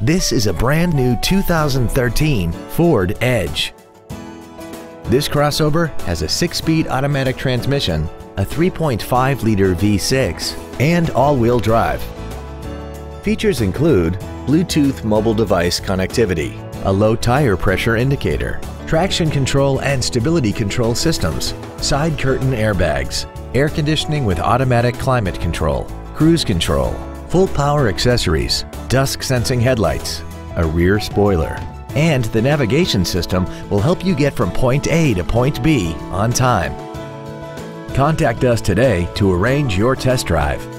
This is a brand new 2013 Ford Edge. This crossover has a six-speed automatic transmission, a 3.5-liter V6, and all-wheel drive. Features include Bluetooth mobile device connectivity, a low tire pressure indicator, traction control and stability control systems, side curtain airbags, air conditioning with automatic climate control, cruise control, full power accessories, dusk sensing headlights, a rear spoiler, and the navigation system will help you get from point A to point B on time. Contact us today to arrange your test drive.